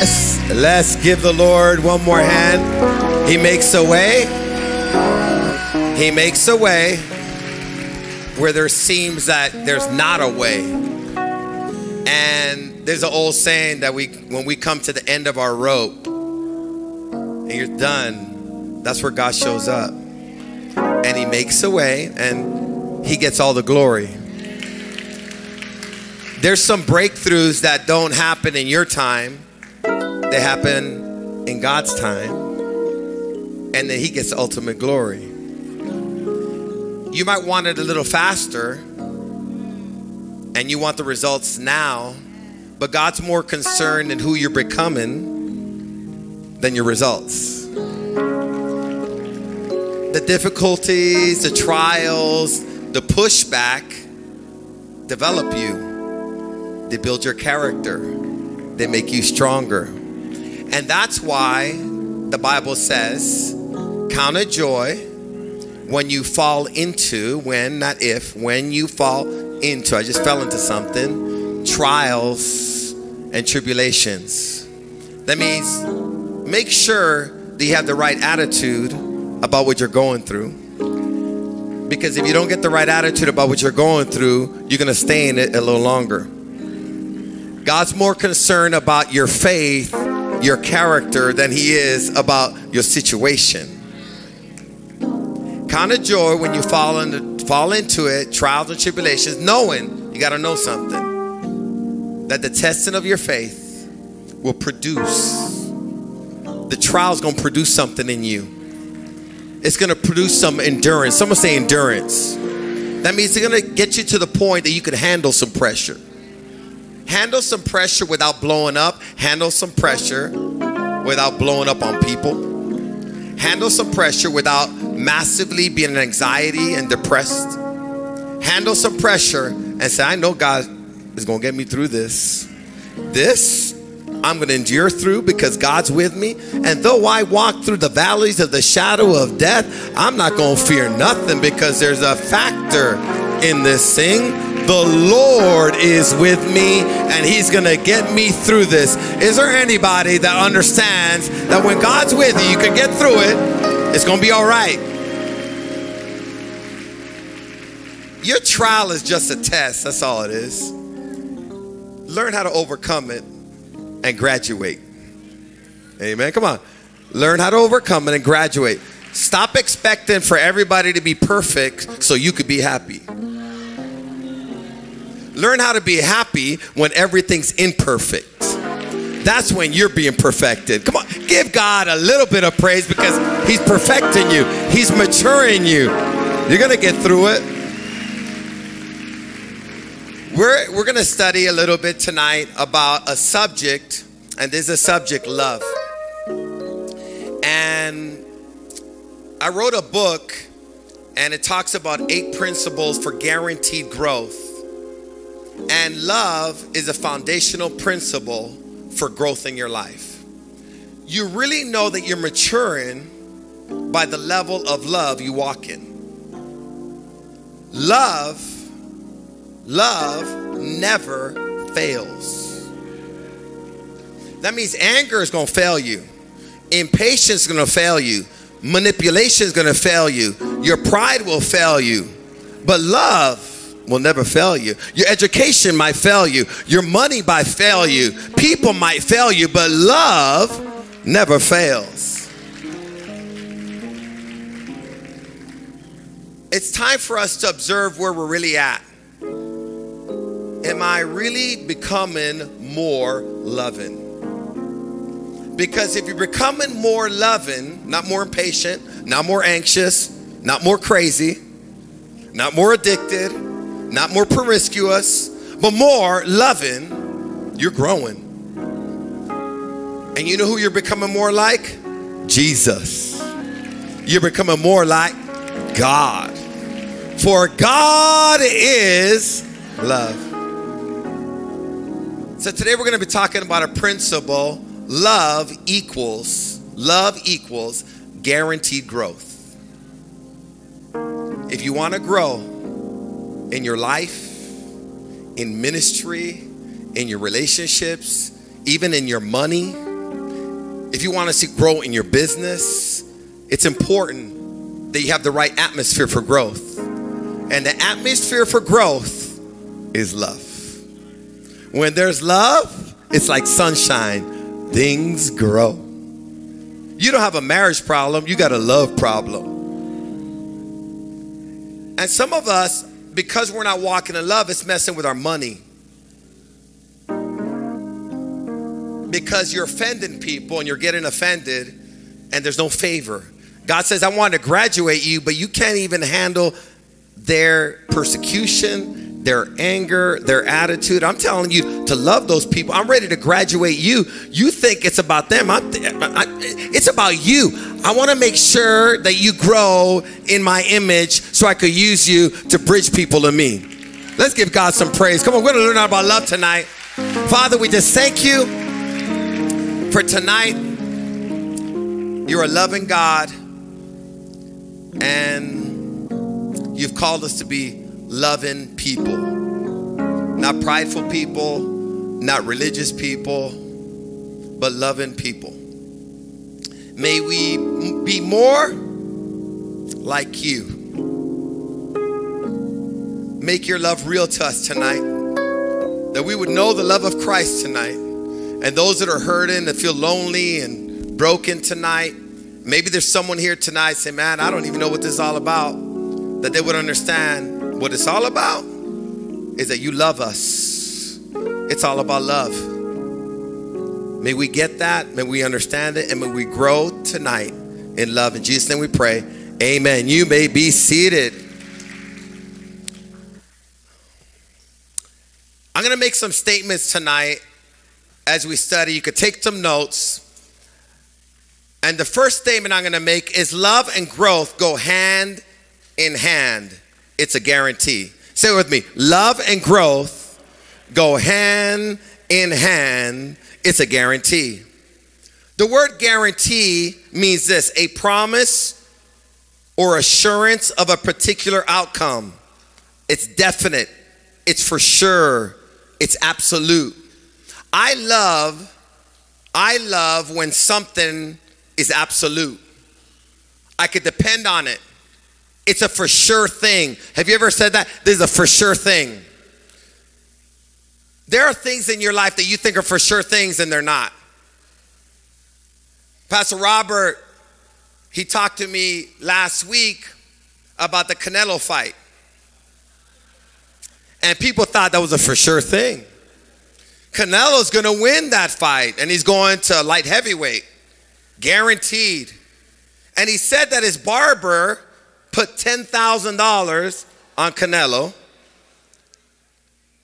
Yes. Let's give the Lord one more hand. He makes a way. He makes a way where there seems that there's not a way. And there's an old saying that we when we come to the end of our rope and you're done, that's where God shows up. And he makes a way and he gets all the glory. There's some breakthroughs that don't happen in your time they happen in God's time, and then He gets ultimate glory. You might want it a little faster, and you want the results now, but God's more concerned in who you're becoming than your results. The difficulties, the trials, the pushback develop you, they build your character, they make you stronger. And that's why the Bible says, Count it joy when you fall into, when, not if, when you fall into, I just fell into something, trials and tribulations. That means make sure that you have the right attitude about what you're going through. Because if you don't get the right attitude about what you're going through, you're going to stay in it a little longer. God's more concerned about your faith your character than he is about your situation. Kind of joy when you fall into, fall into it, trials and tribulations, knowing you got to know something that the testing of your faith will produce. The trial's going to produce something in you. It's going to produce some endurance. Someone say endurance. That means it's going to get you to the point that you can handle some pressure handle some pressure without blowing up, handle some pressure without blowing up on people, handle some pressure without massively being in anxiety and depressed, handle some pressure and say, I know God is going to get me through this. This I'm going to endure through because God's with me. And though I walk through the valleys of the shadow of death, I'm not going to fear nothing because there's a factor in this thing the Lord is with me and He's going to get me through this. Is there anybody that understands that when God's with you, you can get through it? It's going to be all right. Your trial is just a test, that's all it is. Learn how to overcome it and graduate. Amen. Come on. Learn how to overcome it and graduate. Stop expecting for everybody to be perfect so you could be happy. Learn how to be happy when everything's imperfect. That's when you're being perfected. Come on, give God a little bit of praise because He's perfecting you, He's maturing you. You're going to get through it. We're, we're going to study a little bit tonight about a subject, and there's a subject love. And I wrote a book, and it talks about eight principles for guaranteed growth. And love is a foundational principle for growth in your life. You really know that you're maturing by the level of love you walk in. Love, love never fails. That means anger is going to fail you. Impatience is going to fail you. Manipulation is going to fail you. Your pride will fail you. But love will never fail you. Your education might fail you. Your money might fail you. People might fail you, but love never fails. It's time for us to observe where we're really at. Am I really becoming more loving? Because if you're becoming more loving, not more impatient, not more anxious, not more crazy, not more addicted, not more promiscuous, but more loving, you're growing. And you know who you're becoming more like? Jesus. You're becoming more like God. For God is love. So today we're going to be talking about a principle love equals love equals guaranteed growth. If you want to grow, in your life, in ministry, in your relationships, even in your money, if you want to see grow in your business, it's important that you have the right atmosphere for growth. And the atmosphere for growth is love. When there's love, it's like sunshine, things grow. You don't have a marriage problem, you got a love problem. And some of us, because we're not walking in love, it's messing with our money. Because you're offending people and you're getting offended, and there's no favor. God says, I want to graduate you, but you can't even handle their persecution, their anger, their attitude. I'm telling you to love those people. I'm ready to graduate you. You think it's about them. I'm, I, it's about you. I want to make sure that you grow in my image so I could use you to bridge people to me. Let's give God some praise. Come on, we're going to learn about love tonight. Father, we just thank you for tonight. You're a loving God. And You've called us to be loving people, not prideful people, not religious people, but loving people. May we be more like you. Make your love real to us tonight. That we would know the love of Christ tonight. And those that are hurting, that feel lonely and broken tonight, maybe there's someone here tonight say, Man, I don't even know what this is all about that they would understand what it's all about is that you love us. It's all about love. May we get that, may we understand it, and may we grow tonight in love. In Jesus' name we pray. Amen. You may be seated. I'm going to make some statements tonight as we study. You could take some notes. And the first statement I'm going to make is love and growth go hand in hand, it's a guarantee. Say it with me love and growth go hand in hand, it's a guarantee. The word guarantee means this a promise or assurance of a particular outcome. It's definite, it's for sure, it's absolute. I love I love when something is absolute. I could depend on it. It's a for sure thing. Have you ever said that? This is a for sure thing. There are things in your life that you think are for sure things and they're not. Pastor Robert, he talked to me last week about the Canelo fight. And people thought that was a for sure thing. Canelo's gonna win that fight and he's going to light heavyweight, guaranteed. And he said that his barber put $10,000 on Canelo.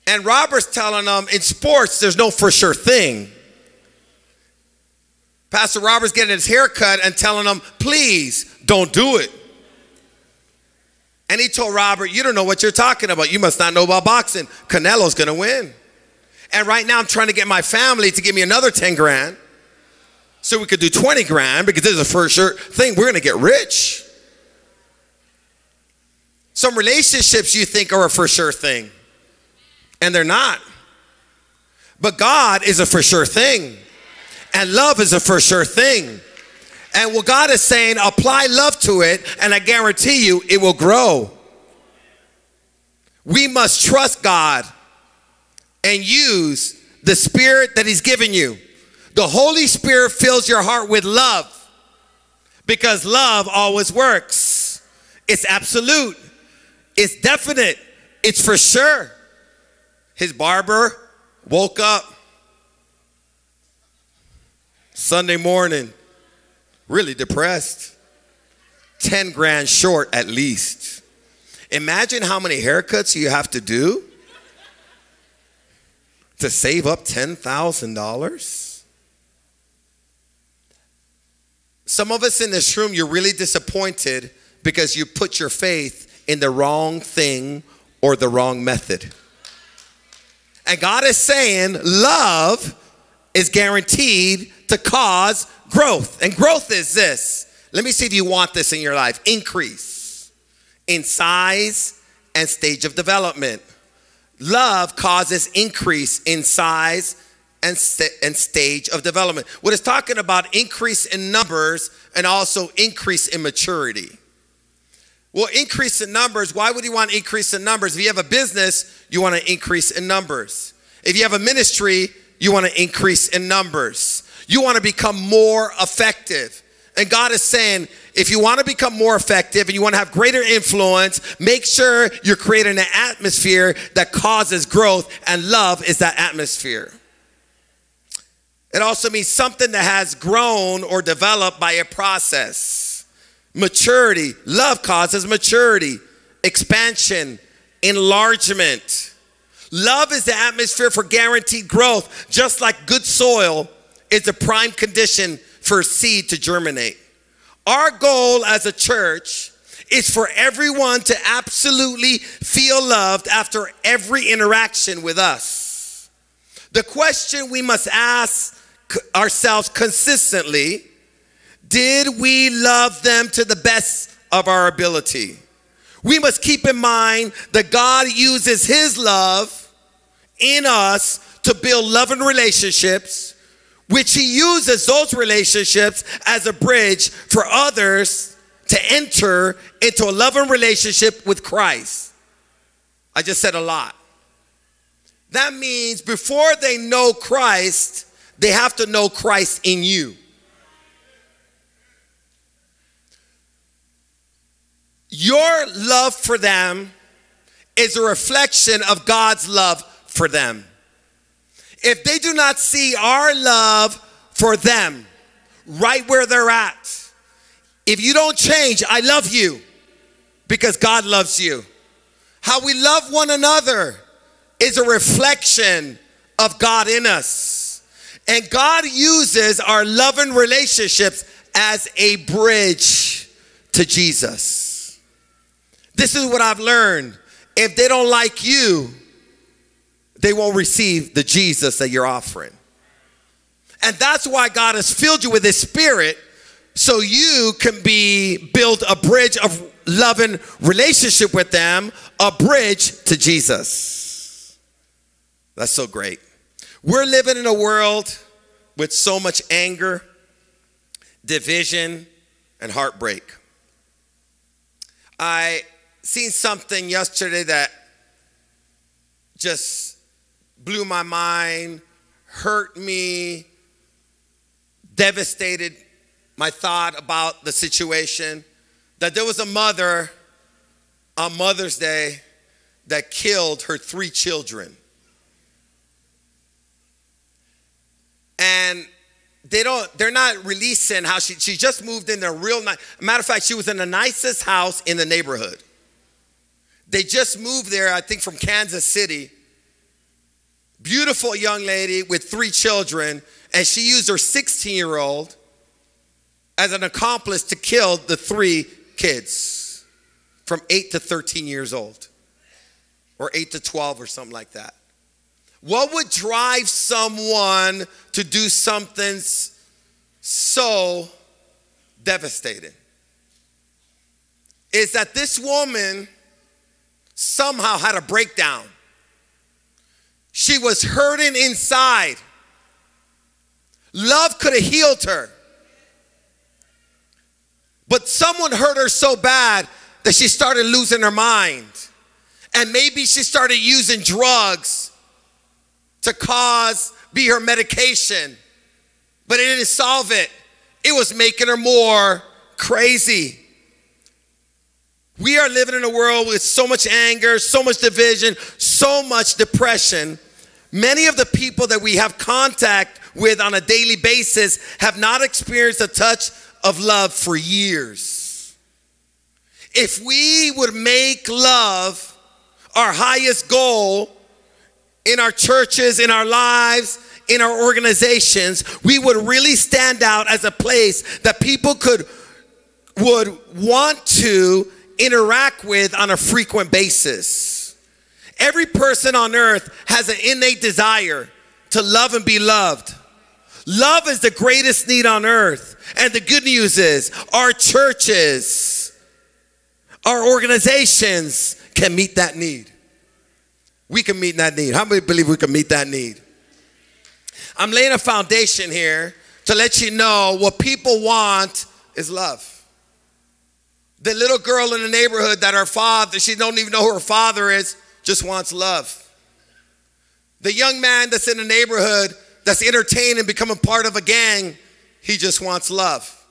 And Robert's telling them in sports, there's no for sure thing. Pastor Robert's getting his hair cut and telling him, please don't do it. And he told Robert, You don't know what you're talking about. You must not know about boxing. Canelo's gonna win. And right now, I'm trying to get my family to give me another 10 grand so we could do 20 grand because this is a for sure thing. We're gonna get rich. Some relationships you think are a for sure thing, and they're not. But God is a for sure thing, and love is a for sure thing. And what God is saying, apply love to it, and I guarantee you it will grow. We must trust God and use the Spirit that He's given you. The Holy Spirit fills your heart with love because love always works, it's absolute. It's definite. It's for sure. His barber woke up Sunday morning really depressed. 10 grand short at least. Imagine how many haircuts you have to do to save up $10,000. Some of us in this room, you're really disappointed because you put your faith in the wrong thing or the wrong method. And God is saying love is guaranteed to cause growth. And growth is this. Let me see if you want this in your life increase in size and stage of development. Love causes increase in size and, st- and stage of development. What it's talking about increase in numbers and also increase in maturity. Well, increase in numbers, why would you want to increase in numbers? If you have a business, you want to increase in numbers. If you have a ministry, you want to increase in numbers. You want to become more effective. And God is saying, if you want to become more effective and you want to have greater influence, make sure you're creating an atmosphere that causes growth, and love is that atmosphere. It also means something that has grown or developed by a process. Maturity, love causes maturity, expansion, enlargement. Love is the atmosphere for guaranteed growth, just like good soil is the prime condition for seed to germinate. Our goal as a church is for everyone to absolutely feel loved after every interaction with us. The question we must ask ourselves consistently did we love them to the best of our ability? We must keep in mind that God uses His love in us to build loving relationships which he uses those relationships as a bridge for others to enter into a loving relationship with Christ. I just said a lot. That means before they know Christ, they have to know Christ in you. Your love for them is a reflection of God's love for them if they do not see our love for them right where they're at, if you don't change, I love you because God loves you. How we love one another is a reflection of God in us. And God uses our loving relationships as a bridge to Jesus. This is what I've learned. If they don't like you, they won't receive the Jesus that you're offering. And that's why God has filled you with His Spirit so you can be build a bridge of loving relationship with them, a bridge to Jesus. That's so great. We're living in a world with so much anger, division, and heartbreak. I seen something yesterday that just blew my mind, hurt me, devastated my thought about the situation. That there was a mother on Mother's Day that killed her three children. And they don't, they're not releasing how she, she just moved in a real nice, matter of fact, she was in the nicest house in the neighborhood. They just moved there, I think from Kansas City beautiful young lady with three children, and she used her 16 year old as an accomplice to kill the three kids from 8 to 13 years old, or 8 to 12, or something like that. What would drive someone to do something so devastating? Is that this woman somehow had a breakdown she was hurting inside. Love could have healed her. But someone hurt her so bad that she started losing her mind. And maybe she started using drugs to cause, be her medication. But it didn't solve it, it was making her more crazy. We are living in a world with so much anger, so much division, so much depression Many of the people that we have contact with on a daily basis have not experienced a touch of love for years. If we would make love our highest goal in our churches, in our lives, in our organizations, we would really stand out as a place that people could would want to interact with on a frequent basis. Every person on earth has an innate desire to love and be loved. Love is the greatest need on earth. And the good news is, our churches, our organizations can meet that need. We can meet that need. How many believe we can meet that need? I'm laying a foundation here to let you know what people want is love. The little girl in the neighborhood that her father, she don't even know who her father is, just wants love. The young man that's in the neighborhood that's entertained and becoming part of a gang, he just wants love.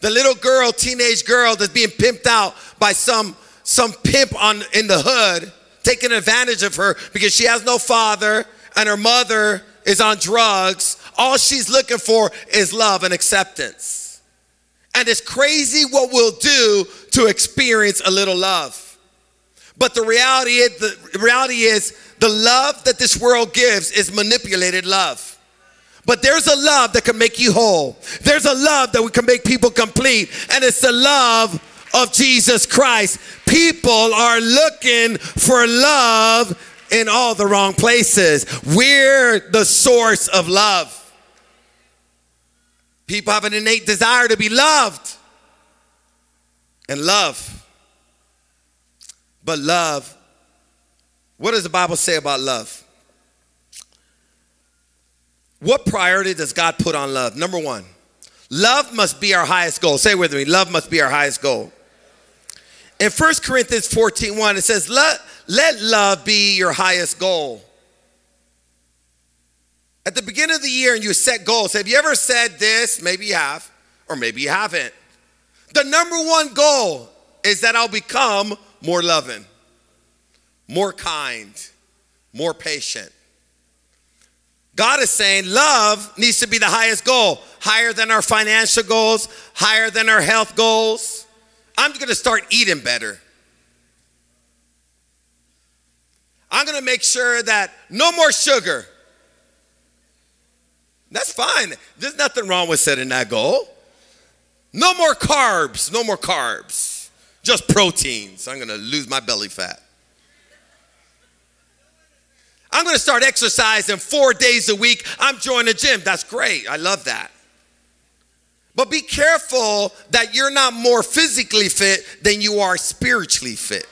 The little girl, teenage girl that's being pimped out by some some pimp on in the hood, taking advantage of her because she has no father and her mother is on drugs. All she's looking for is love and acceptance. And it's crazy what we'll do to experience a little love. But the reality is, the reality is the love that this world gives is manipulated love. But there's a love that can make you whole. There's a love that we can make people complete. And it's the love of Jesus Christ. People are looking for love in all the wrong places. We're the source of love. People have an innate desire to be loved and love. But love, what does the Bible say about love? What priority does God put on love? Number one, love must be our highest goal. Say with me, love must be our highest goal. In 1 Corinthians 14 1, it says, let, let love be your highest goal. At the beginning of the year, and you set goals, have you ever said this? Maybe you have, or maybe you haven't. The number one goal is that I'll become more loving, more kind, more patient. God is saying love needs to be the highest goal, higher than our financial goals, higher than our health goals. I'm going to start eating better. I'm going to make sure that no more sugar. That's fine. There's nothing wrong with setting that goal. No more carbs, no more carbs. Just proteins. I'm going to lose my belly fat. I'm going to start exercising four days a week. I'm joining the gym. That's great. I love that. But be careful that you're not more physically fit than you are spiritually fit.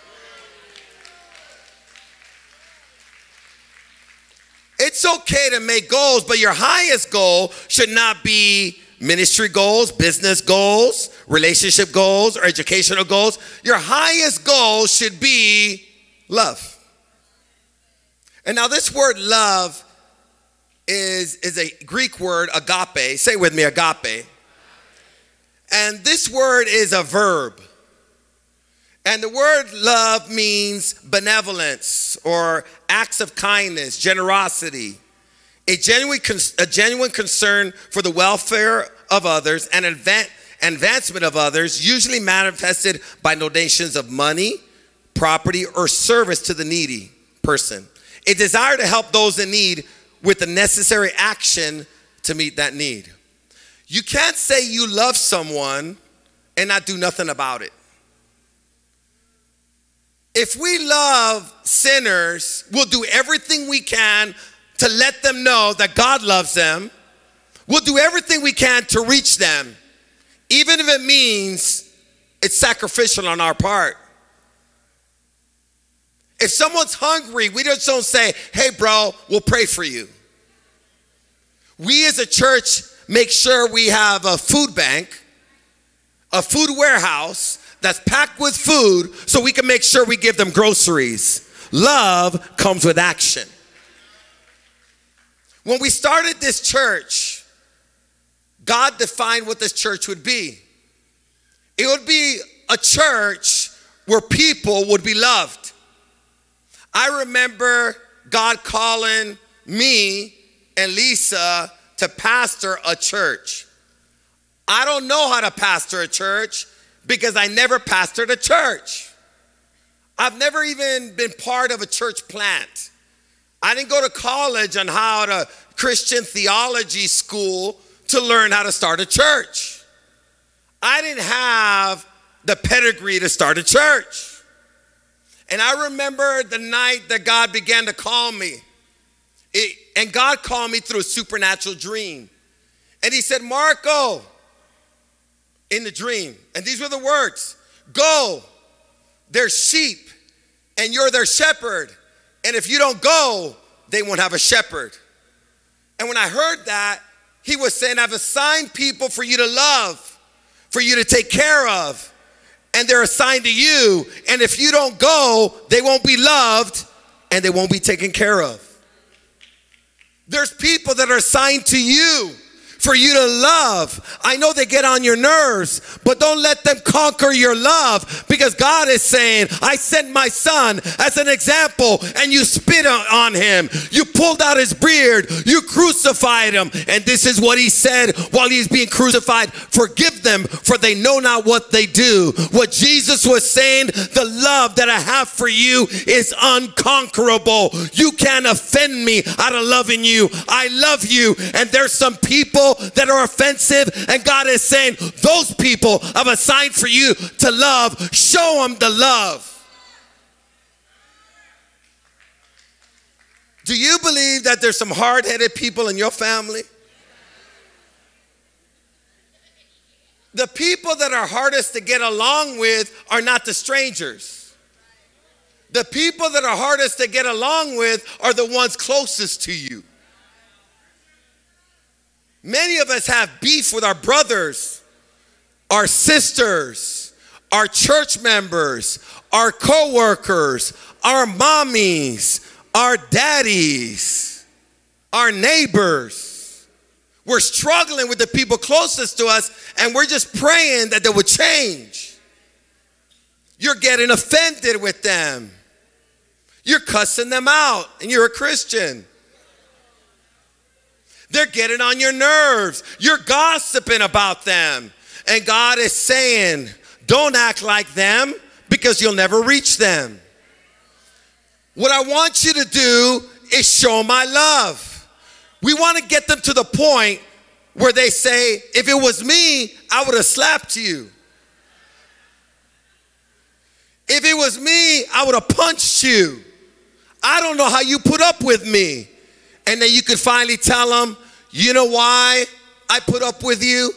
It's okay to make goals, but your highest goal should not be ministry goals, business goals, relationship goals, or educational goals. Your highest goal should be love. And now this word love is, is a Greek word, agape. Say with me, agape. And this word is a verb. And the word love means benevolence or acts of kindness, generosity, a genuine, a genuine concern for the welfare of others and advancement of others, usually manifested by donations of money, property, or service to the needy person a desire to help those in need with the necessary action to meet that need. You can't say you love someone and not do nothing about it. If we love sinners, we'll do everything we can to let them know that God loves them. We'll do everything we can to reach them, even if it means it's sacrificial on our part. If someone's hungry, we just don't say, hey, bro, we'll pray for you. We as a church make sure we have a food bank, a food warehouse that's packed with food so we can make sure we give them groceries. Love comes with action. When we started this church, God defined what this church would be. It would be a church where people would be loved. I remember God calling me and Liza to pastor a church. I don't know how to pastor a church because I never pastored a church. I've never even been part of a church plant. I didn't go to college on how to Christian theology school to learn how to start a church. I didn't have the pedigree to start a church. And I remember the night that God began to call me. It, and God called me through a supernatural dream. And He said, Marco, in the dream, and these were the words go, they're sheep, and you're their shepherd. And if you don't go, they won't have a shepherd. And when I heard that, he was saying, I've assigned people for you to love, for you to take care of, and they're assigned to you. And if you don't go, they won't be loved and they won't be taken care of. There's people that are assigned to you for you to love. I know they get on your nerves, but don't let them conquer your love because God is saying, I sent my son as an example and you spit on him. You pulled out his beard. You crucified him. And this is what he said while he's being crucified. Forgive them for they know not what they do. What Jesus was saying, the love that I have for you is unconquerable. You can't offend me out of loving you. I love you. And there's some people that are offensive. And God is saying, those people I've assigned for you to love, show them the love. Do you believe that there's some hard headed people in your family? The people that are hardest to get along with are not the strangers. The people that are hardest to get along with are the ones closest to you. Many of us have beef with our brothers, our sisters, our church members, our coworkers, our mommies, our daddies, our neighbors. We're struggling with the people closest to us, and we're just praying that they would change. You're getting offended with them. You're cussing them out, and you're a Christian. They're getting on your nerves. You're gossiping about them. And God is saying, don't act like them because you'll never reach them. What I want you to do is show my love. We want to get them to the point where they say, if it was me, I would have slapped you. If it was me, I would have punched you. I don't know how you put up with me. And then you could finally tell them, you know why I put up with you?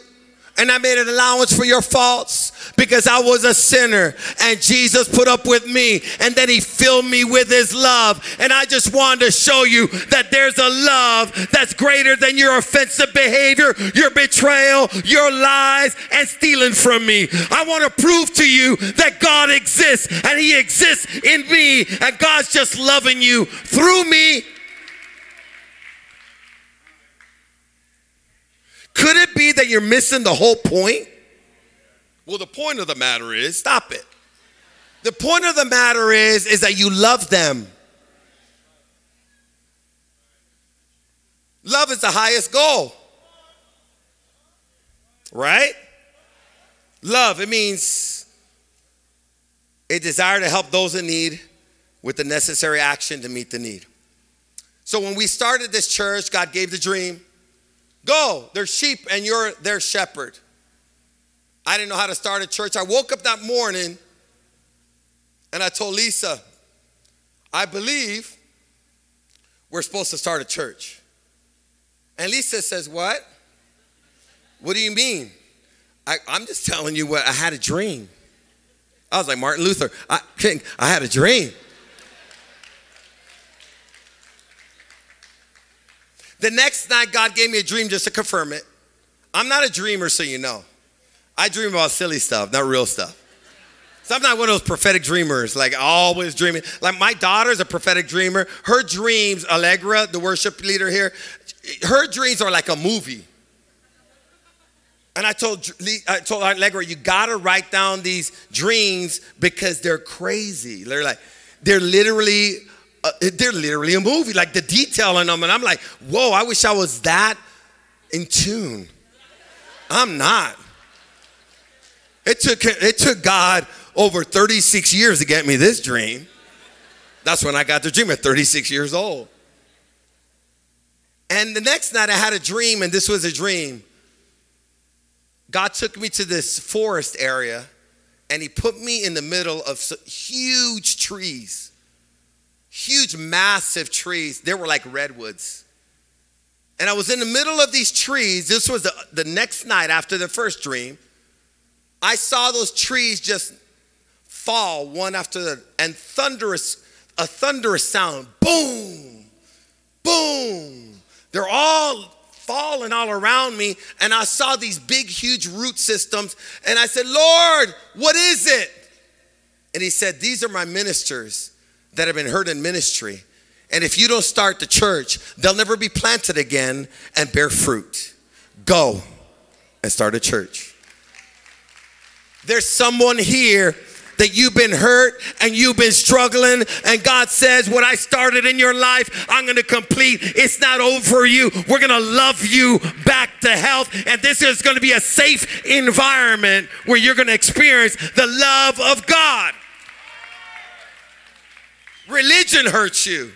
And I made an allowance for your faults because I was a sinner and Jesus put up with me and then he filled me with his love. And I just wanted to show you that there's a love that's greater than your offensive behavior, your betrayal, your lies, and stealing from me. I want to prove to you that God exists and he exists in me and God's just loving you through me Could it be that you're missing the whole point? Well, the point of the matter is, stop it. The point of the matter is is that you love them. Love is the highest goal. Right? Love, it means a desire to help those in need with the necessary action to meet the need. So when we started this church, God gave the dream. Go, they're sheep and you're their shepherd. I didn't know how to start a church. I woke up that morning and I told Liza, I believe we're supposed to start a church. And Liza says, What? What do you mean? I, am just telling you what I had a dream. I was like Martin Luther. I, I had a dream. The next night, God gave me a dream just to confirm it. I'm not a dreamer, so you know. I dream about silly stuff, not real stuff. So I'm not one of those prophetic dreamers, like always dreaming. Like my daughter's a prophetic dreamer. Her dreams, Allegra, the worship leader here, her dreams are like a movie. And I told, I told Allegra, you gotta write down these dreams because they're crazy. They're like, they're literally uh, they're literally a movie, like the detail in them. And I'm like, whoa, I wish I was that in tune. I'm not. It took, it took God over 36 years to get me this dream. That's when I got the dream at 36 years old. And the next night I had a dream, and this was a dream. God took me to this forest area, and He put me in the middle of huge trees huge, massive trees. They were like redwoods. And I was in the middle of these trees. This was the, the next night after the first dream. I saw those trees just fall one after the and thunderous, a thunderous sound. Boom, boom, They're all falling all around me, and I saw these big, huge root systems, and I said, Lord, what is it? And he said, These are my ministers that have been hurt in ministry. And if you don't start the church, they'll never be planted again and bear fruit. Go and start a church. There's someone here that you've been hurt and you've been struggling, and God says, What I started in your life, I'm gonna complete. It's not over for you. We're gonna love you back to health, and this is gonna be a safe environment where you're gonna experience the love of God. Religion hurts you,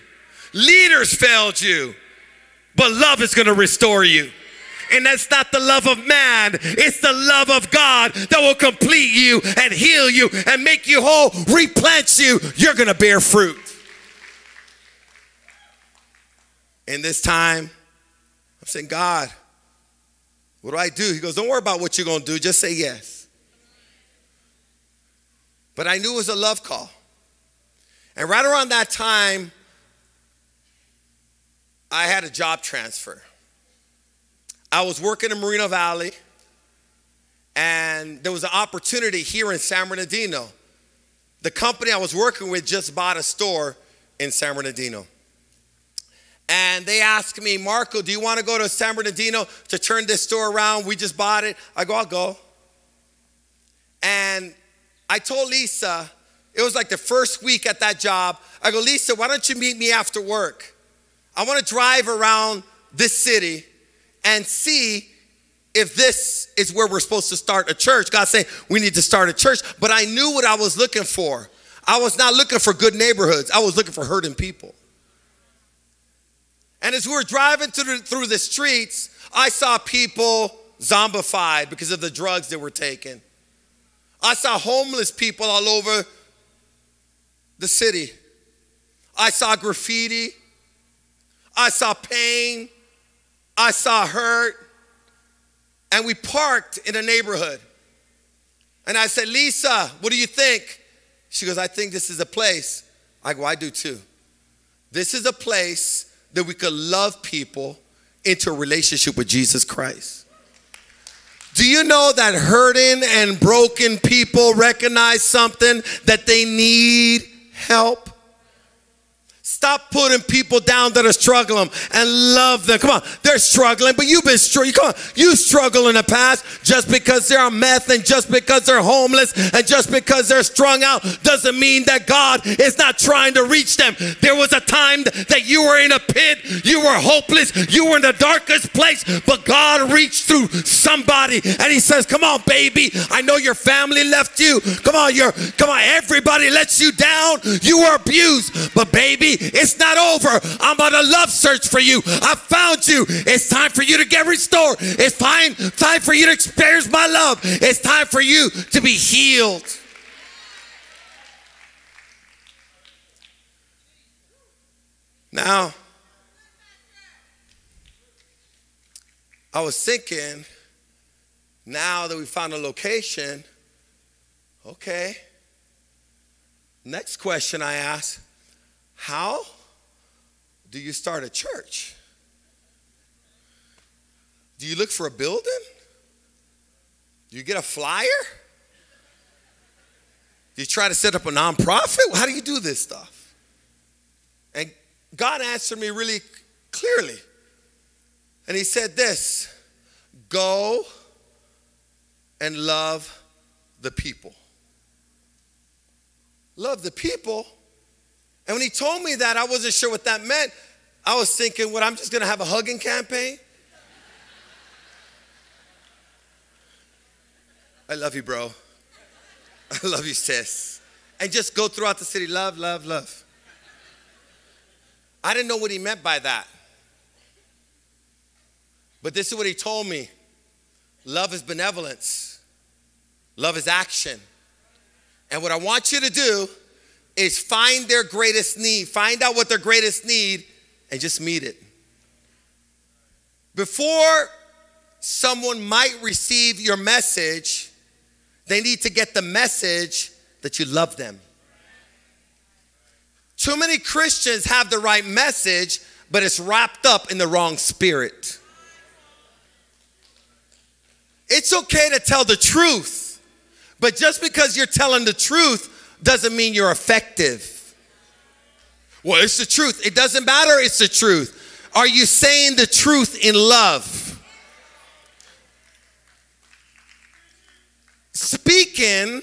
leaders failed you, but love is gonna restore you. And that's not the love of man, it's the love of God that will complete you and heal you and make you whole, replant you. You're going to bear fruit. In this time, I'm saying, God, what do I do? He goes, Don't worry about what you're going to do, just say yes. But I knew it was a love call. And right around that time, I had a job transfer. I was working in Moreno Valley, and there was an opportunity here in San Bernardino. The company I was working with just bought a store in San Bernardino. And they asked me, Marco, do you want to go to San Bernardino to turn this store around? We just bought it. I go, I'll go. And I told Liza, it was like the first week at that job. I go, Liza, why don't you meet me after work? I want to drive around this city and see if this is where we're supposed to start a church. God saying we need to start a church, but I knew what I was looking for. I was not looking for good neighborhoods. I was looking for hurting people. And as we were driving through the, through the streets, I saw people zombified because of the drugs that were taken. I saw homeless people all over the city. I saw graffiti. I saw pain. I saw hurt, and we parked in a neighborhood. And I said, Liza, what do you think? She goes, I think this is a place. I go, I do too. This is a place that we could love people into a relationship with Jesus Christ. Do you know that hurting and broken people recognize something that they need help? Stop putting people down that are struggling and love them. Come on, they're struggling, but you've been struggling. Come on, you struggle in the past just because they're on meth and just because they're homeless and just because they're strung out doesn't mean that God is not trying to reach them. There was a time that you were in a pit, you were hopeless, you were in the darkest place, but God reached through somebody and He says, Come on, baby. I know your family left you. Come on, your come on, everybody lets you down. You were abused, but baby, it's not over. I'm on a love search for you. I found you. It's time for you to get restored. It's time, time for you to experience my love. It's time for you to be healed. Now, I was thinking, now that we found a location, okay. Next question I ask how do you start a church? Do you look for a building? Do you get a flyer? Do you try to set up a nonprofit? How do you do this stuff? And God answered me really clearly. And He said this go and love the people. Love the people and when he told me that, I wasn't sure what that meant. I was thinking, what, I'm just gonna have a hugging campaign? I love you, bro. I love you, sis. And just go throughout the city, love, love, love. I didn't know what he meant by that. But this is what he told me love is benevolence, love is action. And what I want you to do is find their greatest need, find out what their greatest need, and just meet it. Before someone might receive your message, they need to get the message that you love them. Too many Christians have the right message, but it's wrapped up in the wrong spirit. It's okay to tell the truth, but just because you're telling the truth doesn't mean you're effective. Well, it's the truth. It doesn't matter, it's the truth. Are you saying the truth in love? Speaking,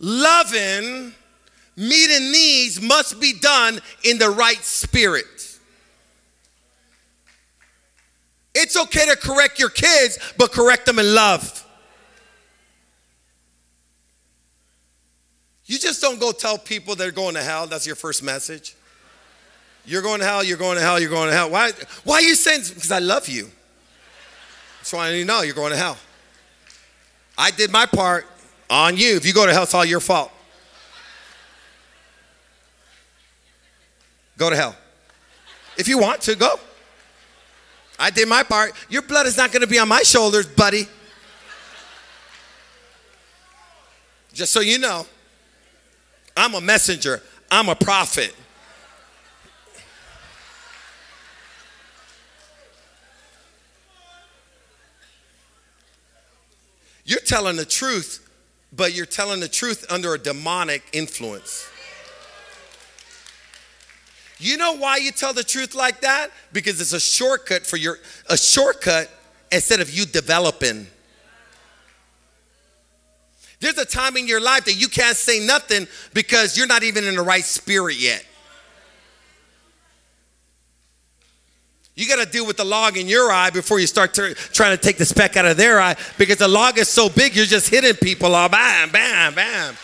loving, meeting needs must be done in the right spirit. It's okay to correct your kids, but correct them in love. You just don't go tell people they're going to hell. That's your first message. You're going to hell, you're going to hell, you're going to hell. Why, why are you saying Because I love you. That's why you know you're going to hell. I did my part on you. If you go to hell, it's all your fault. Go to hell. If you want to, go. I did my part. Your blood is not going to be on my shoulders, buddy. Just so you know, I'm a messenger, I'm a prophet. You're telling the truth, but you're telling the truth under a demonic influence. You know why you tell the truth like that? Because it's a shortcut for your a shortcut instead of you developing. There's a time in your life that you can't say nothing because you're not even in the right spirit yet. You got to deal with the log in your eye before you start trying to take the speck out of their eye because the log is so big, you're just hitting people all bam, bam, bam.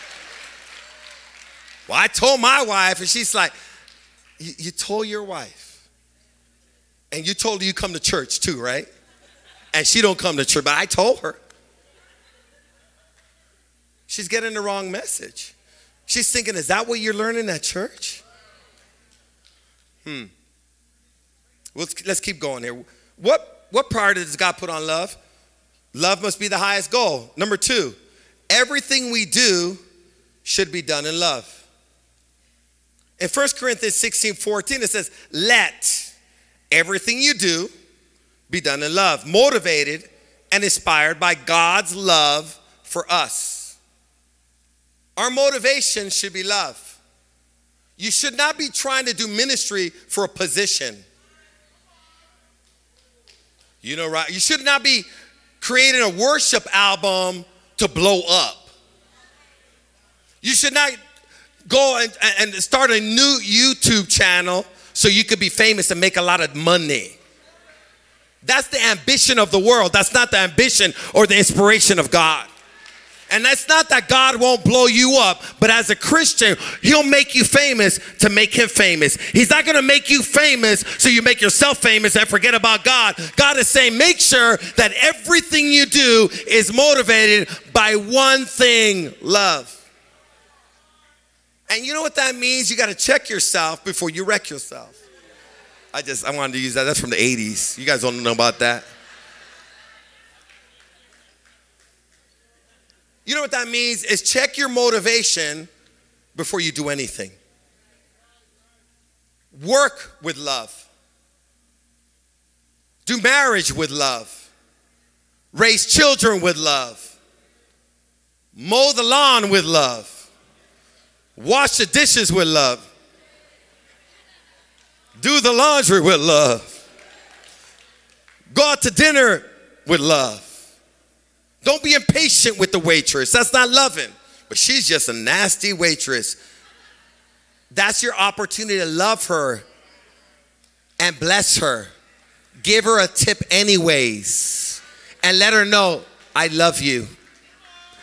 Well, I told my wife, and she's like, you, you told your wife, and you told her you come to church too, right? And she don't come to church, but I told her. She's getting the wrong message. She's thinking, is that what you're learning at church? Hmm. Let's, let's keep going here. What, what priority does God put on love? Love must be the highest goal. Number two, everything we do should be done in love. In 1 Corinthians 16 14, it says, Let everything you do be done in love, motivated and inspired by God's love for us. Our motivation should be love. You should not be trying to do ministry for a position. You know, right? You should not be creating a worship album to blow up. You should not go and, and start a new YouTube channel so you could be famous and make a lot of money. That's the ambition of the world. That's not the ambition or the inspiration of God. And that's not that God won't blow you up, but as a Christian, He'll make you famous to make Him famous. He's not gonna make you famous so you make yourself famous and forget about God. God is saying, make sure that everything you do is motivated by one thing love. And you know what that means? You got to check yourself before you wreck yourself. I just, I wanted to use that. That's from the 80s. You guys don't know about that. You know what that means? Is check your motivation before you do anything. Work with love. Do marriage with love. Raise children with love. Mow the lawn with love Wash the dishes with love. Do the laundry with love. Go out to dinner with love. Don't be impatient with the waitress. That's not loving. But she's just a nasty waitress. That's your opportunity to love her and bless her. Give her a tip, anyways, and let her know, I love you.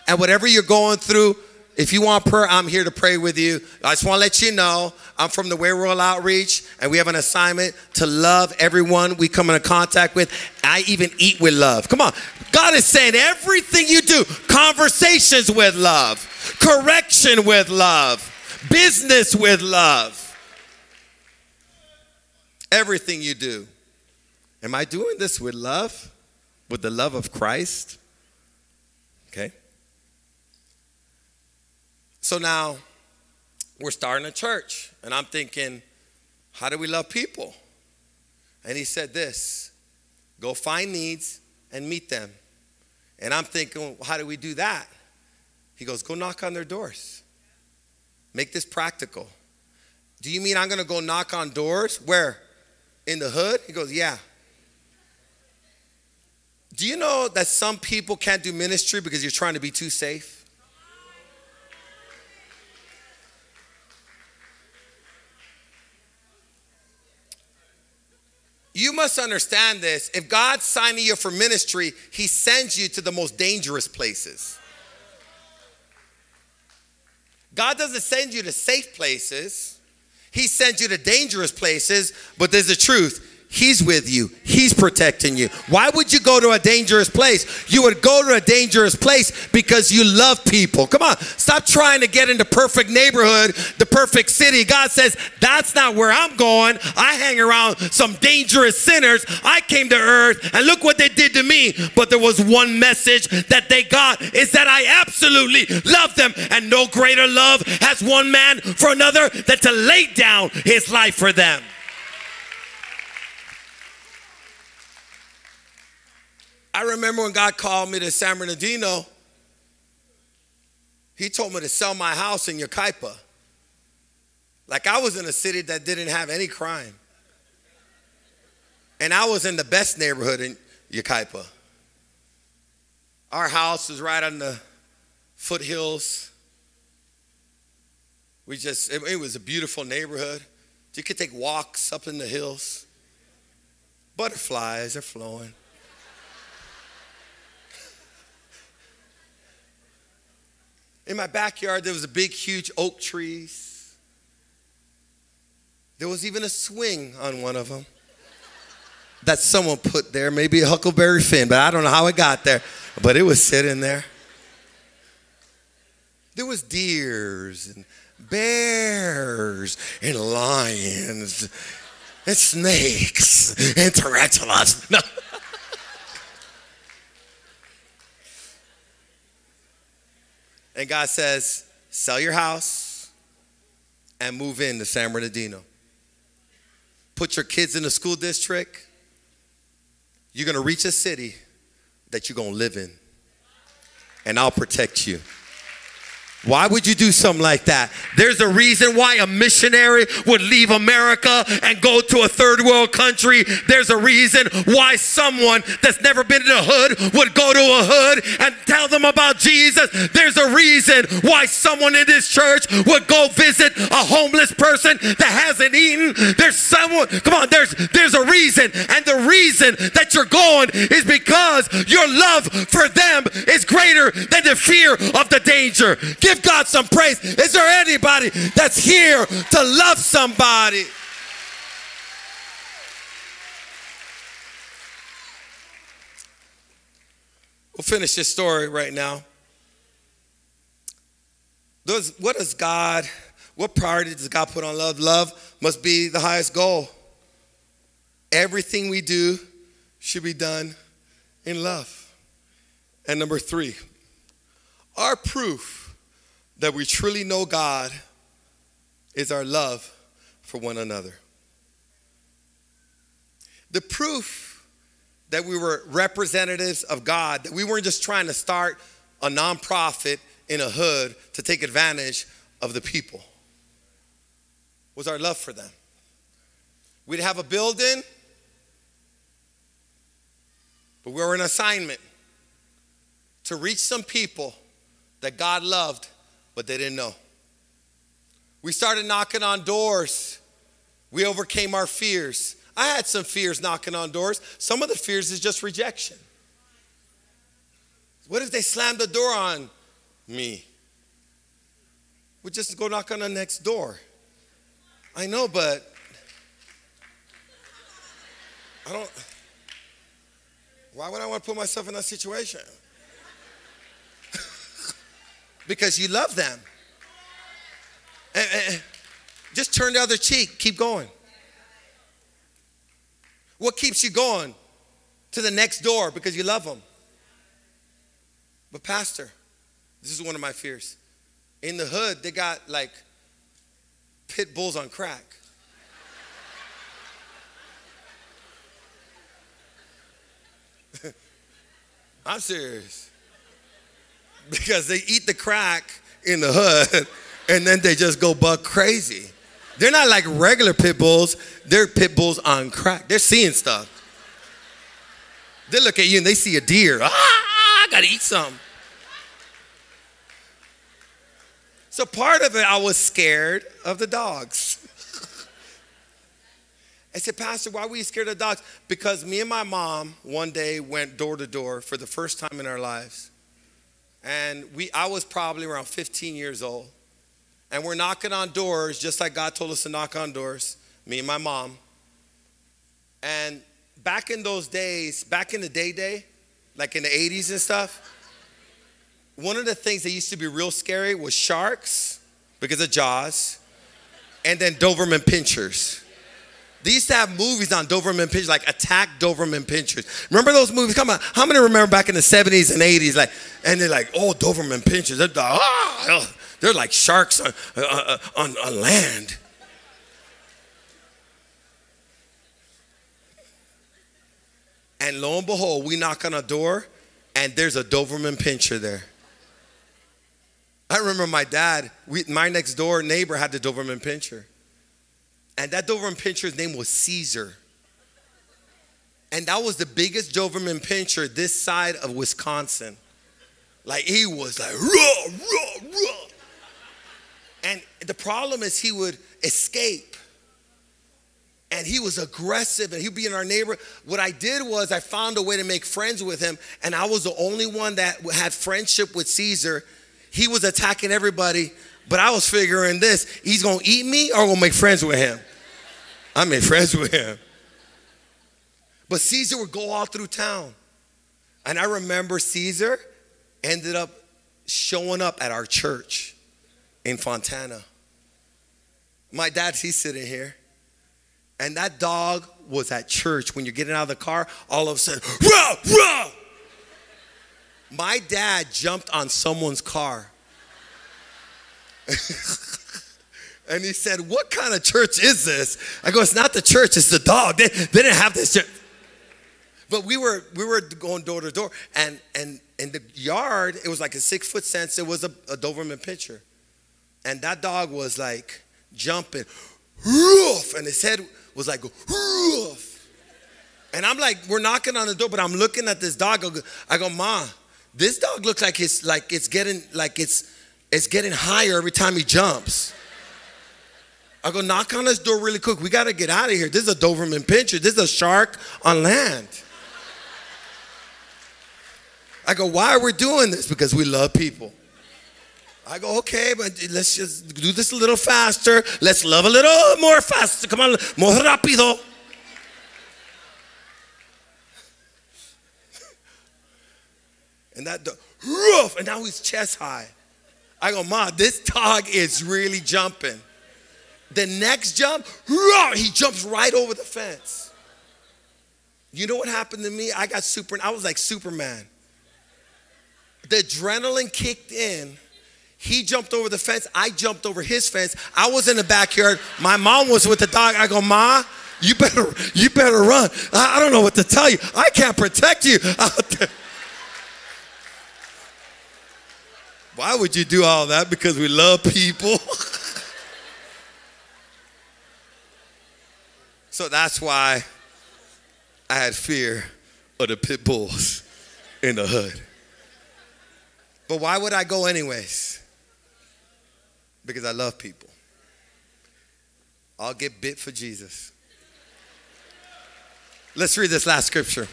And whatever you're going through, if you want prayer, I'm here to pray with you. I just want to let you know I'm from the Way World Outreach, and we have an assignment to love everyone we come into contact with. I even eat with love. Come on. God is saying everything you do, conversations with love, correction with love, business with love. Everything you do. Am I doing this with love? With the love of Christ? Okay. So now we're starting a church, and I'm thinking, how do we love people? And he said this go find needs and meet them. And I'm thinking, how do we do that? He goes, go knock on their doors. Make this practical. Do you mean I'm gonna go knock on doors? Where? In the hood? He goes, yeah. Do you know that some people can't do ministry because you're trying to be too safe? You must understand this. If God's signing you for ministry, He sends you to the most dangerous places. God doesn't send you to safe places, He sends you to dangerous places, but there's the truth. He's with you. He's protecting you. Why would you go to a dangerous place? You would go to a dangerous place because you love people. Come on, stop trying to get into perfect neighborhood, the perfect city. God says, that's not where I'm going. I hang around some dangerous sinners. I came to earth and look what they did to me. But there was one message that they got is that I absolutely love them and no greater love has one man for another than to lay down his life for them. I remember when God called me to San Bernardino, He told me to sell my house in Yucaipa. Like I was in a city that didn't have any crime. And I was in the best neighborhood in Yucaipa. Our house was right on the foothills. We just, it, it was a beautiful neighborhood. You could take walks up in the hills. Butterflies are flowing. In my backyard, there was a big, huge oak trees. There was even a swing on one of them that someone put there, maybe a Huckleberry Finn, but I don't know how it got there, but it was sitting there. There was deers and bears and lions and snakes and tarantulas. No. And God says, sell your house and move in to San Bernardino. Put your kids in the school district. You're going to reach a city that you're going to live in. And I'll protect you. Why would you do something like that? There's a reason why a missionary would leave America and go to a third world country. There's a reason why someone that's never been in a hood would go to a hood and tell them about Jesus. There's a reason why someone in this church would go visit a homeless person that hasn't eaten. There's someone, come on, there's there's a reason. And the reason that you're going is because your love for them is greater than the fear of the danger. Give Give God some praise. Is there anybody that's here to love somebody? We'll finish this story right now. Does, what does God, what priority does God put on love? Love must be the highest goal. Everything we do should be done in love. And number three, our proof that we truly know God is our love for one another. The proof that we were representatives of God, that we weren't just trying to start a nonprofit in a hood to take advantage of the people, was our love for them. We'd have a building, but we were an assignment to reach some people that God loved but they didn't know. We started knocking on doors. We overcame our fears. I had some fears knocking on doors. Some of the fears is just rejection. What if they slam the door on me? We just go knock on the next door. I know, but I don't. Why would I want to put myself in that situation? Because you love them. And, and just turn the other cheek, keep going. What keeps you going to the next door because you love them? But, Pastor, this is one of my fears. In the hood, they got like pit bulls on crack. I'm serious. Because they eat the crack in the hood and then they just go buck crazy. They're not like regular pit bulls, they're pit bulls on crack. They're seeing stuff. They look at you and they see a deer. Ah, I gotta eat some. So part of it, I was scared of the dogs. I said, Pastor, why were you scared of dogs? Because me and my mom one day went door to door for the first time in our lives. And we, I was probably around 15 years old. And we're knocking on doors, just like God told us to knock on doors, me and my mom. And back in those days, back in the day day, like in the 80s and stuff, one of the things that used to be real scary was sharks because of Jaws, and then Doberman pinschers. They used to have movies on Doberman pinschers, like Attack Doberman pinschers. Remember those movies? Come on, how many remember back in the 70s and 80s? Like, and they're like, oh, Doberman pinschers. They're, ah, they're like sharks on, uh, uh, on, on land. And lo and behold, we knock on a door, and there's a Doberman pinscher there. I remember my dad, we, my next door neighbor had the Doberman pinscher. And that Doberman pinscher's name was Caesar. And that was the biggest Doberman pinscher this side of Wisconsin. Like he was like, rah, rah, rah. And the problem is he would escape. And he was aggressive and he'd be in our neighbor. What I did was I found a way to make friends with him. And I was the only one that had friendship with Caesar. He was attacking everybody. But I was figuring this he's gonna eat me or I'm gonna make friends with him. I made friends with him. But Caesar would go all through town. And I remember Caesar ended up showing up at our church in Fontana. My dad's, he's sitting here. And that dog was at church. When you're getting out of the car, all of a sudden, rah, rah. My dad jumped on someone's car. and he said, What kind of church is this? I go, It's not the church, it's the dog. They, they didn't have this church. But we were we were going door to door, and and in the yard, it was like a six foot fence. It was a, a Doberman pinscher. And that dog was like jumping, roof, and his head was like, roof. And I'm like, we're knocking on the door, but I'm looking at this dog. I go, Ma, this dog looks like it's like it's getting like it's it's getting higher every time he jumps. I go, knock on this door really quick. We got to get out of here. This is a Doberman pinscher. This is a shark on land. I go, why are we doing this? Because we love people. I go, okay, but let's just do this a little faster. Let's love a little more faster. Come on, more rápido. And that dog, roof, and now he's chest high. I go, Ma, this dog is really jumping. The next jump, he jumps right over the fence. You know what happened to me? I got super, I was like Superman. The adrenaline kicked in he jumped over the fence. I jumped over his fence. I was in the backyard. My mom was with the dog. I go, Ma, you better, you better run. I, I don't know what to tell you. I can't protect you out there. Why would you do all that? Because we love people. so that's why I had fear of the pit bulls in the hood. But why would I go anyways? because I love people. I'll get bit for Jesus. Let's read this last scripture.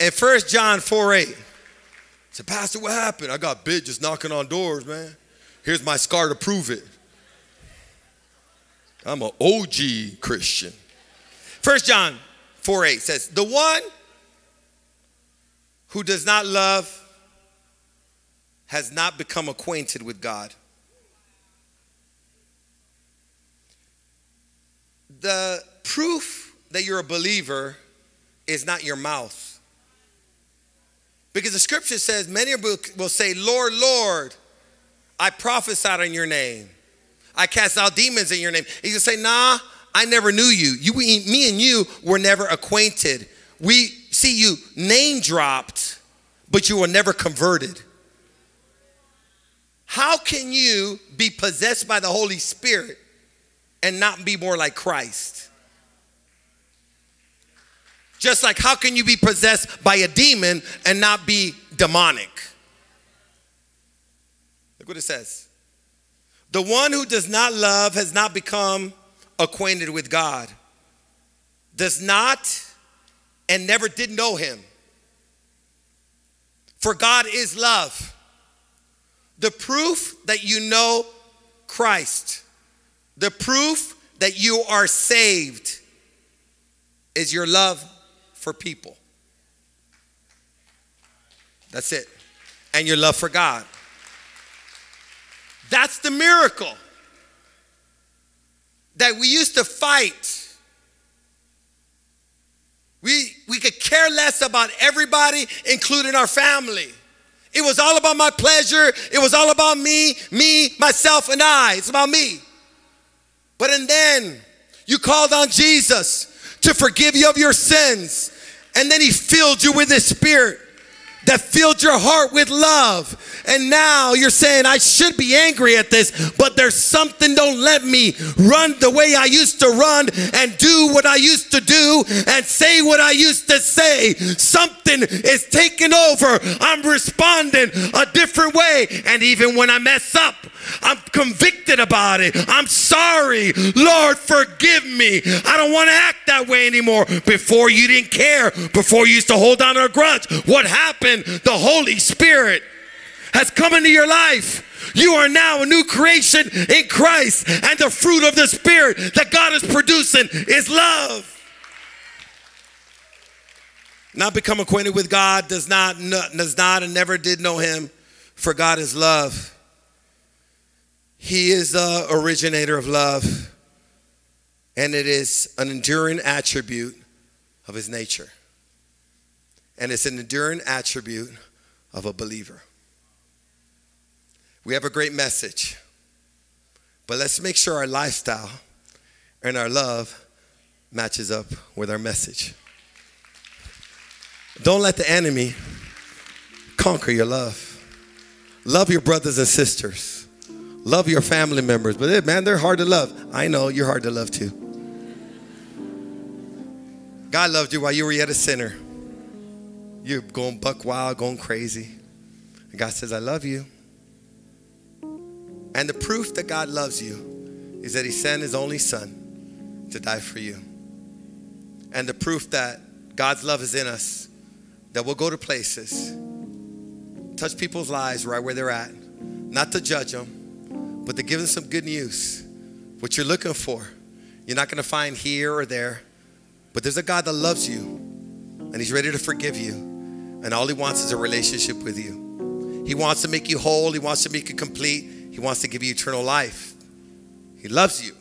In 1 John 4 8, said, Pastor, what happened? I got bit just knocking on doors, man. Here's my scar to prove it. I'm an OG Christian. 1 John 4 8 says, The one who does not love has not become acquainted with God. the proof that you're a believer is not your mouth. Because the scripture says, many will say, Lord, Lord, I prophesied in your name. I cast out demons in your name. He's gonna say, nah, I never knew you. You, me and you were never acquainted. We see you name dropped, but you were never converted. How can you be possessed by the Holy Spirit and not be more like Christ? Just like how can you be possessed by a demon and not be demonic? Look what it says. The one who does not love has not become acquainted with God, does not and never did know him. For God is love. The proof that you know Christ, the proof that you are saved, is your love for people. That's it. And your love for God. That's the miracle. That we used to fight. We, we could care less about everybody, including our family. It was all about my pleasure. It was all about me, me, myself, and I. It's about me. But and then you called on Jesus to forgive you of your sins. And then he filled you with his spirit that filled your heart with love. And now you're saying, I should be angry at this, but there's something don't let me run the way I used to run and do what I used to do and say what I used to say. Something is taking over. I'm responding a different way. And even when I mess up, I'm convicted about it. I'm sorry. Lord, forgive me. I don't want to act that way anymore. Before you didn't care, before you used to hold on to a grudge. What happened? The Holy Spirit has come into your life. You are now a new creation in Christ, and the fruit of the Spirit that God is producing is love. Not become acquainted with God does not, does not and never did know Him, for God is love. He is the originator of love, and it is an enduring attribute of his nature. And it's an enduring attribute of a believer. We have a great message, but let's make sure our lifestyle and our love matches up with our message. Don't let the enemy conquer your love. Love your brothers and sisters. Love your family members, but man, they're hard to love. I know you're hard to love too. God loved you while you were yet a sinner. You're going buck wild, going crazy. And God says, I love you. And the proof that God loves you is that He sent His only Son to die for you. And the proof that God's love is in us, that we'll go to places, touch people's lives right where they're at, not to judge them but to give them some good news. What you're looking for, you're not going to find here or there. But there's a God that loves you and He's ready to forgive you. And all He wants is a relationship with you. He wants to make you whole, He wants to make you complete, He wants to give you eternal life. He loves you.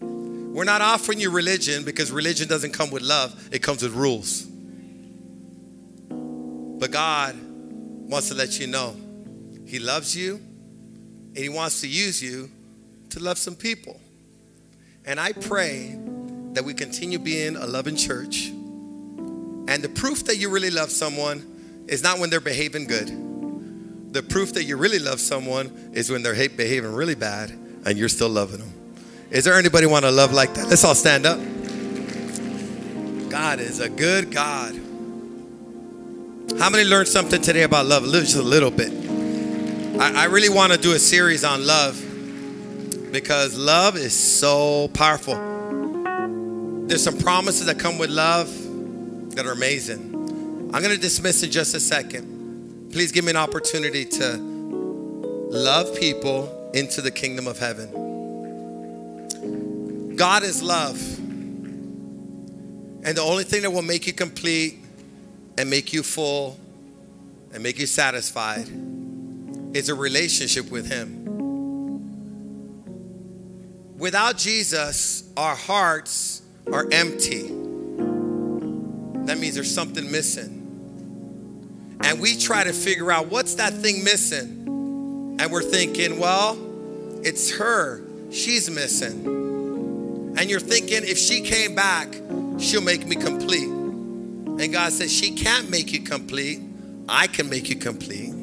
We're not offering you religion because religion doesn't come with love, it comes with rules. But God wants to let you know He loves you and He wants to use you to love some people. And I pray that we continue being a loving church. And the proof that you really love someone is not when they're behaving good. The proof that you really love someone is when they're behaving really bad and you're still loving them. Is there anybody want to love like that? Let's all stand up. God is a good God. How many learned something today about love? Just a little bit. I, I really want to do a series on love because love is so powerful. There's some promises that come with love that are amazing. I'm going to dismiss in just a second. Please give me an opportunity to love people into the kingdom of heaven. God is love. And the only thing that will make you complete and make you full and make you satisfied is a relationship with Him. Without Jesus, our hearts are empty. That means there's something missing. And we try to figure out what's that thing missing. And we're thinking, well, it's her. She's missing. And you're thinking, if she came back, she'll make me complete. And God said, She can't make you complete. I can make you complete.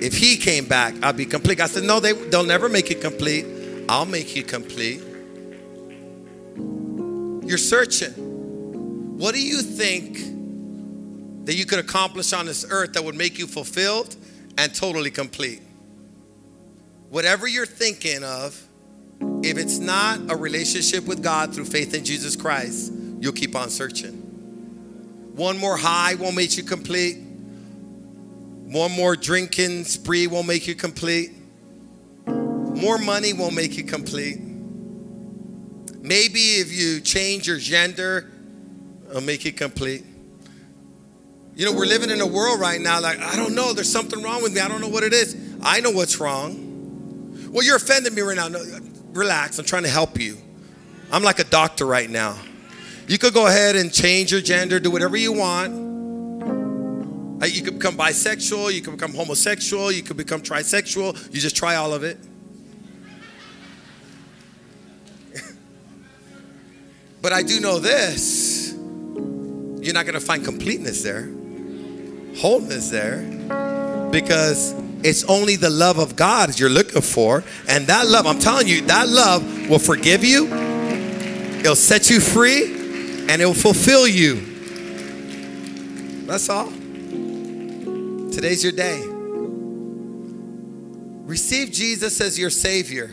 If He came back, I'll be complete. I said, No, they, they'll never make you complete. I'll make you complete. You're searching. What do you think that you could accomplish on this earth that would make you fulfilled and totally complete? Whatever you're thinking of, if it's not a relationship with God through faith in Jesus Christ, you'll keep on searching. One more high won't make you complete. One more drinking spree won't make you complete. More money won't make you complete. Maybe if you change your gender, it'll make you complete. You know, we're living in a world right now like, I don't know, there's something wrong with me. I don't know what it is. I know what's wrong. Well, you're offending me right now. No, relax, I'm trying to help you. I'm like a doctor right now. You could go ahead and change your gender, do whatever you want. Uh, you could become bisexual, you could become homosexual, you could become trisexual. You just try all of it. but I do know this you're not going to find completeness there, wholeness there, because it's only the love of God you're looking for. And that love, I'm telling you, that love will forgive you, it'll set you free, and it will fulfill you. That's all. Today's your day. Receive Jesus as your Savior.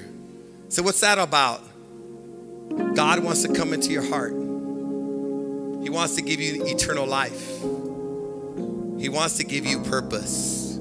So, what's that about? God wants to come into your heart. He wants to give you eternal life. He wants to give you purpose.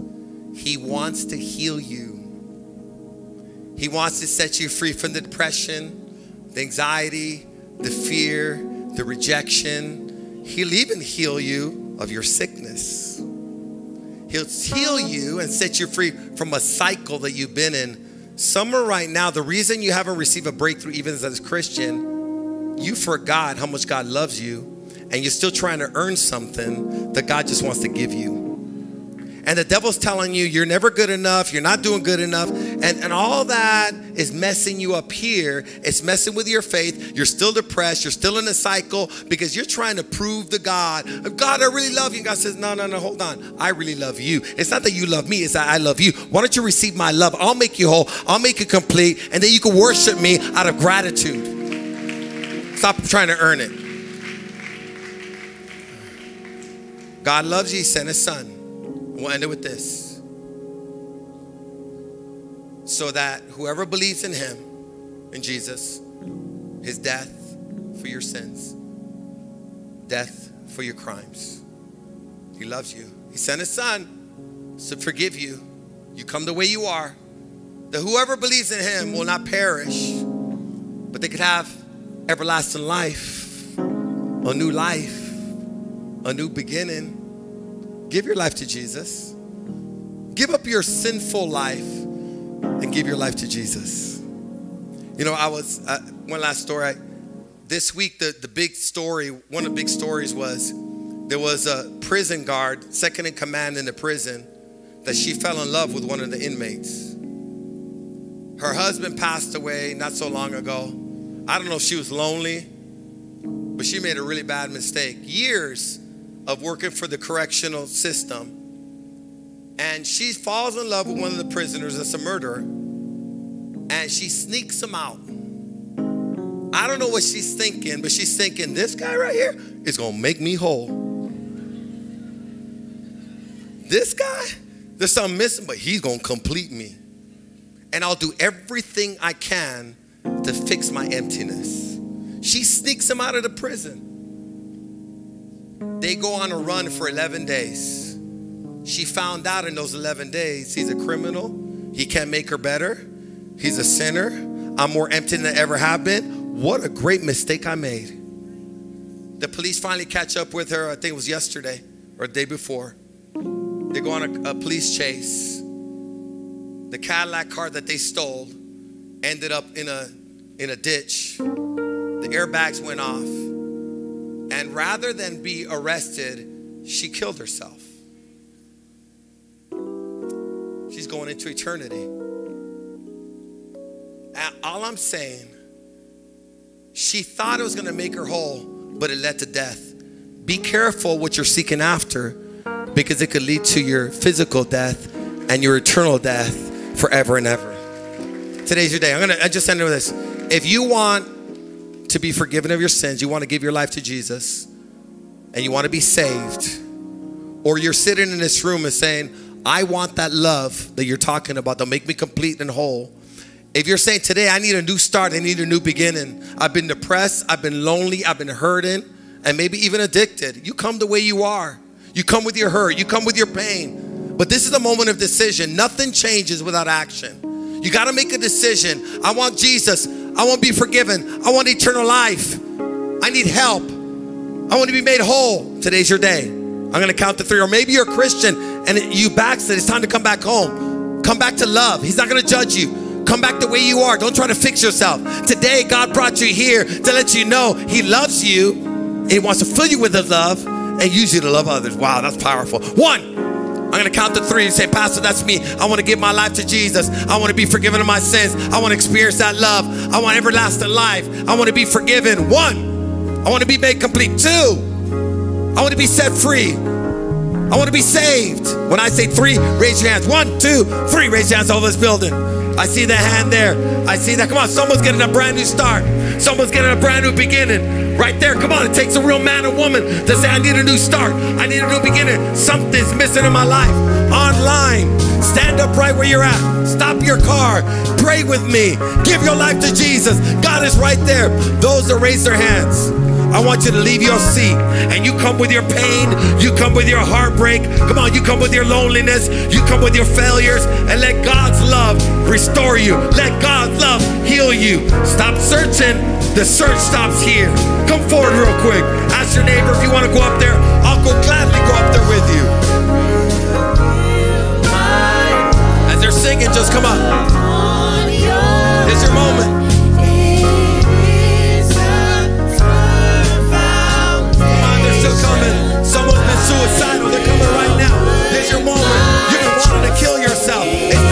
He wants to heal you. He wants to set you free from the depression, the anxiety, the fear, the rejection. He'll even heal you of your sickness. He'll heal you and set you free from a cycle that you've been in. Somewhere right now, the reason you haven't received a breakthrough, even as a Christian, you forgot how much God loves you and you're still trying to earn something that God just wants to give you. And the devil's telling you you're never good enough, you're not doing good enough, and, and all that is messing you up here. It's messing with your faith. You're still depressed, you're still in a cycle because you're trying to prove to God, God, I really love you. God says, No, no, no, hold on. I really love you. It's not that you love me, it's that I love you. Why don't you receive my love? I'll make you whole, I'll make you complete, and then you can worship me out of gratitude. Stop trying to earn it. God loves you, He sent His Son. We'll end it with this. So that whoever believes in Him, in Jesus, His death for your sins, death for your crimes, He loves you. He sent His Son to forgive you. You come the way you are. That whoever believes in Him will not perish, but they could have everlasting life, a new life, a new beginning. Give your life to Jesus. Give up your sinful life and give your life to Jesus. You know, I was, uh, one last story. I, this week, the, the big story, one of the big stories was there was a prison guard, second in command in the prison, that she fell in love with one of the inmates. Her husband passed away not so long ago. I don't know if she was lonely, but she made a really bad mistake. Years of working for the correctional system. And she falls in love with one of the prisoners that's a murderer. And she sneaks him out. I don't know what she's thinking, but she's thinking, this guy right here is going to make me whole. This guy, there's something missing, but he's going to complete me. And I'll do everything I can to fix my emptiness. She sneaks him out of the prison. They go on a run for 11 days. She found out in those 11 days he's a criminal. He can't make her better. He's a sinner. I'm more empty than I ever have been. What a great mistake I made. The police finally catch up with her. I think it was yesterday or the day before. They go on a, a police chase. The Cadillac car that they stole ended up in a in a ditch. The airbags went off. And rather than be arrested, she killed herself. She's going into eternity. And all I'm saying, she thought it was going to make her whole but it led to death. Be careful what you're seeking after because it could lead to your physical death and your eternal death forever and ever. Today's your day. I'm gonna I just end with this. If you want to be forgiven of your sins, you want to give your life to Jesus, and you want to be saved, or you're sitting in this room and saying, I want that love that you're talking about that'll make me complete and whole. If you're saying today, I need a new start, I need a new beginning. I've been depressed, I've been lonely, I've been hurting, and maybe even addicted. You come the way you are. You come with your hurt, you come with your pain. But this is a moment of decision. Nothing changes without action. You got to make a decision. I want Jesus. I want to be forgiven. I want eternal life. I need help. I want to be made whole. Today's your day. I'm going to count to three. Or maybe you're a Christian and you backslid. It's time to come back home. Come back to love. He's not going to judge you. Come back the way you are. Don't try to fix yourself. Today, God brought you here to let you know He loves you. He wants to fill you with His love and use you to love others. Wow, that's powerful. One, I'm gonna count to three and say, Pastor, that's me. I wanna give my life to Jesus. I wanna be forgiven of my sins. I wanna experience that love. I want everlasting life. I wanna be forgiven. One, I wanna be made complete. Two, I wanna be set free. I wanna be saved. When I say three, raise your hands. One, two, three, raise your hands over this building. I see the hand there. I see that. Come on, someone's getting a brand new start. Someone's getting a brand new beginning. Right there. Come on, it takes a real man or woman to say, I need a new start. I need a new beginning. Something's missing in my life. Online. Stand up right where you're at. Stop your car. Pray with me. Give your life to Jesus. God is right there. Those that raise their hands. I want you to leave your seat and you come with your pain, you come with your heartbreak, come on, you come with your loneliness, you come with your failures, and let God's love restore you. Let God's love heal you. Stop searching, the search stops here. Come forward real quick. Ask your neighbor if you want to go up there. I'll go gladly go up there with you. As they're singing, just come on. It's your moment. Suicidal. They're coming right now. There's your moment. You've been wanting to kill yourself. It's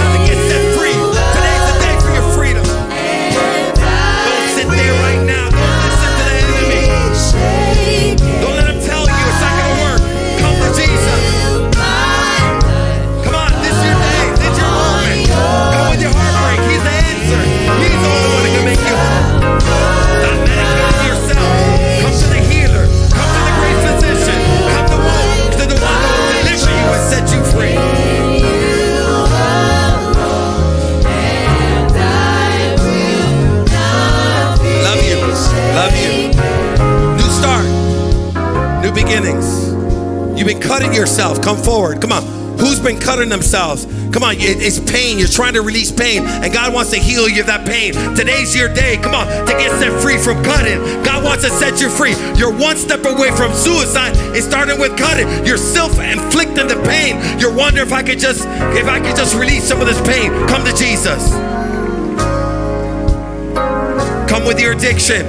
Cutting themselves? Come on, it's pain. You're trying to release pain, and God wants to heal you of that pain. Today's your day. Come on, to get set free from cutting. God wants to set you free. You're one step away from suicide. It started with cutting. You're self-inflicting the pain. You're wondering if I could just, if I could just release some of this pain. Come to Jesus. Come with your addiction.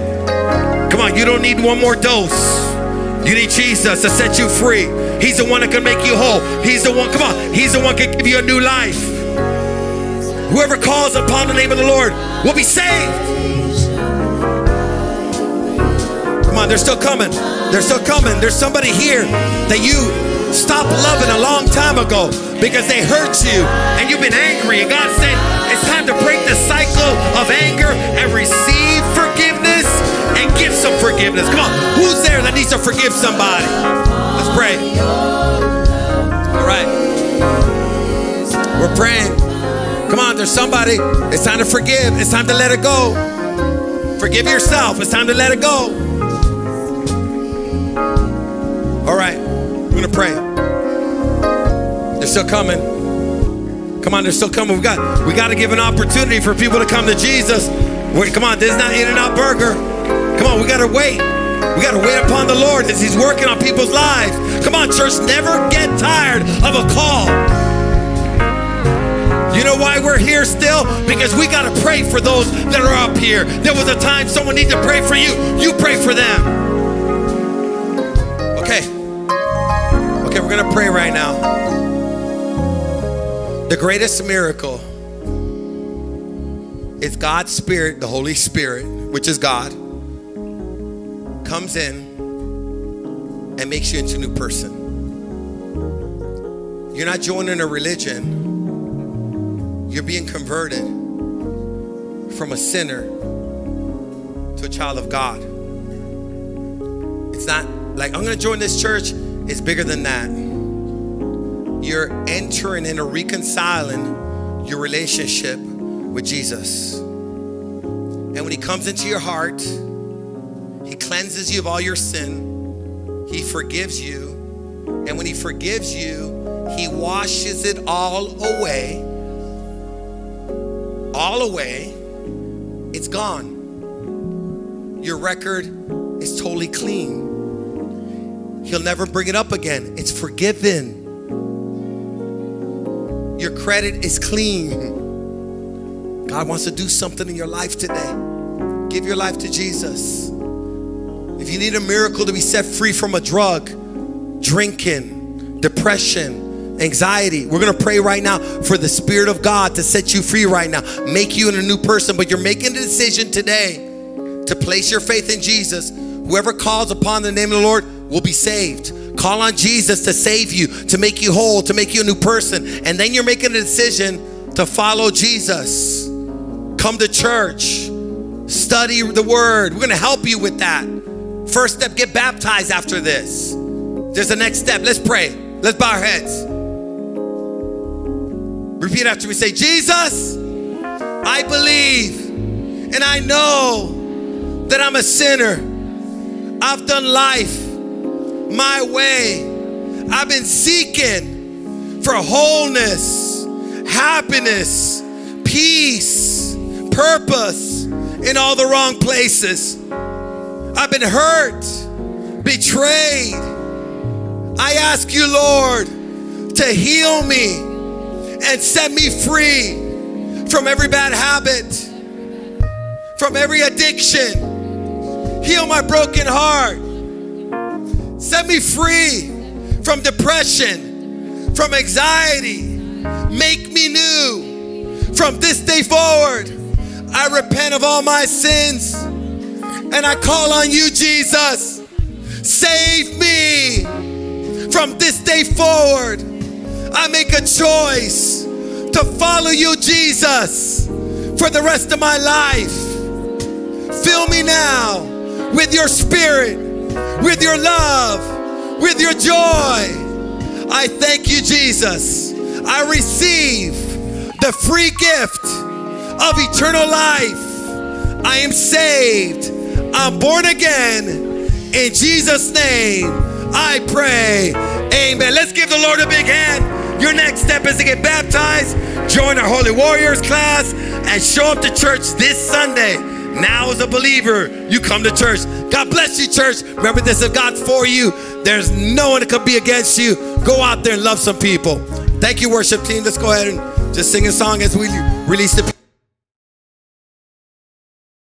Come on, you don't need one more dose. You need Jesus to set you free. He's the one that can make you whole. He's the one, come on, He's the one that can give you a new life. Whoever calls upon the name of the Lord will be saved. Come on, they're still coming. They're still coming. There's somebody here that you stopped loving a long time ago because they hurt you and you've been angry. And God said, it's time to break the cycle of anger and receive forgiveness and give some forgiveness. Come on, who's there that needs to forgive somebody? Pray. All right. We're praying. Come on, there's somebody. It's time to forgive. It's time to let it go. Forgive yourself. It's time to let it go. All right, we're gonna pray. They're still coming. Come on, they're still coming. We got we got to give an opportunity for people to come to Jesus. Wait, come on, this is not In-N-Out Burger. Come on, we gotta wait. We gotta wait upon the Lord as He's working on people's lives. Come on, church, never get tired of a call. You know why we're here still? Because we got to pray for those that are up here. There was a time someone needed to pray for you. You pray for them. Okay. Okay, we're going to pray right now. The greatest miracle is God's Spirit, the Holy Spirit, which is God, comes in and makes you into a new person. You're not joining a religion, you're being converted from a sinner to a child of God. It's not like I'm gonna join this church, it's bigger than that. You're entering and reconciling your relationship with Jesus. And when He comes into your heart, He cleanses you of all your sin, He forgives you. And when He forgives you, He washes it all away. All away. It's gone. Your record is totally clean. He'll never bring it up again. It's forgiven. Your credit is clean. God wants to do something in your life today. Give your life to Jesus. If you need a miracle to be set free from a drug, drinking, depression, anxiety, we're gonna pray right now for the Spirit of God to set you free right now, make you in a new person. But you're making a decision today to place your faith in Jesus. Whoever calls upon the name of the Lord will be saved. Call on Jesus to save you, to make you whole, to make you a new person. And then you're making a decision to follow Jesus. Come to church, study the word. We're going to help you with that. First step, get baptized after this. There's the next step. Let's pray. Let's bow our heads. Repeat after me. Say, Jesus, I believe and I know that I'm a sinner. I've done life my way. I've been seeking for wholeness, happiness, peace, purpose in all the wrong places. I've been hurt, betrayed. I ask you, Lord, to heal me and set me free from every bad habit, from every addiction. Heal my broken heart Set me free from depression, from anxiety. Make me new. From this day forward, I repent of all my sins and I call on you, Jesus. Save me. From this day forward, I make a choice to follow you, Jesus, for the rest of my life. Fill me now with your spirit with your love, with your joy. I thank you, Jesus. I receive the free gift of eternal life. I am saved. I'm born again. In Jesus' name, I pray. Amen. Let's give the Lord a big hand. Your next step is to get baptized, join our Holy Warriors class, and show up to church this Sunday. Now, as a believer, you come to church. God bless you, church. Remember this if God's for you, there's no one that could be against you. Go out there and love some people. Thank you, worship team. Let's go ahead and just sing a song as we release the